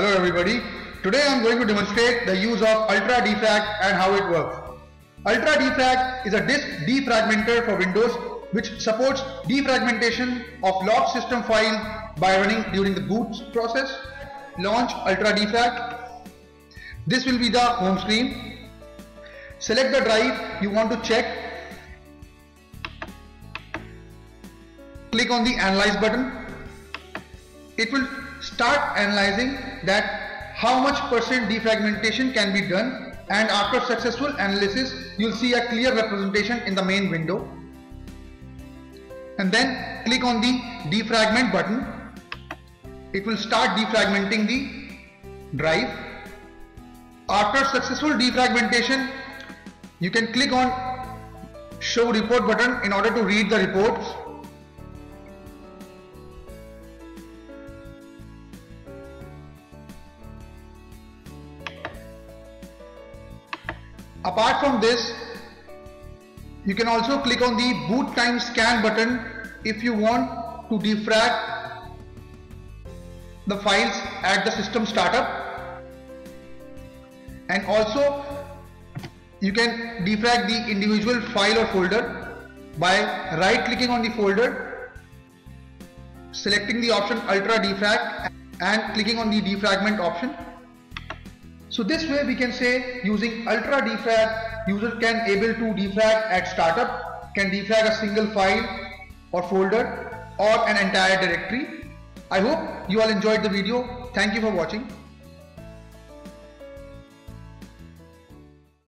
Hello everybody. Today I am going to demonstrate the use of Ultra Defrag and how it works. Ultra Defrag is a disk defragmenter for Windows which supports defragmentation of locked system files by running during the boot process. Launch Ultra Defrag. This will be the home screen. Select the drive you want to check. Click on the Analyze button. It will start analyzing that how much percent defragmentation can be done and after successful analysis you'll see a clear representation in the main window. And then click on the defragment button. It will start defragmenting the drive. After successful defragmentation you can click on show report button in order to read the reports Apart from this, you can also click on the boot time scan button if you want to defrag the files at the system startup. And also you can defrag the individual file or folder by right clicking on the folder selecting the option ultra defrag and clicking on the defragment option so this way we can say using ultra defrag user can able to defrag at startup can defrag a single file or folder or an entire directory. I hope you all enjoyed the video. Thank you for watching.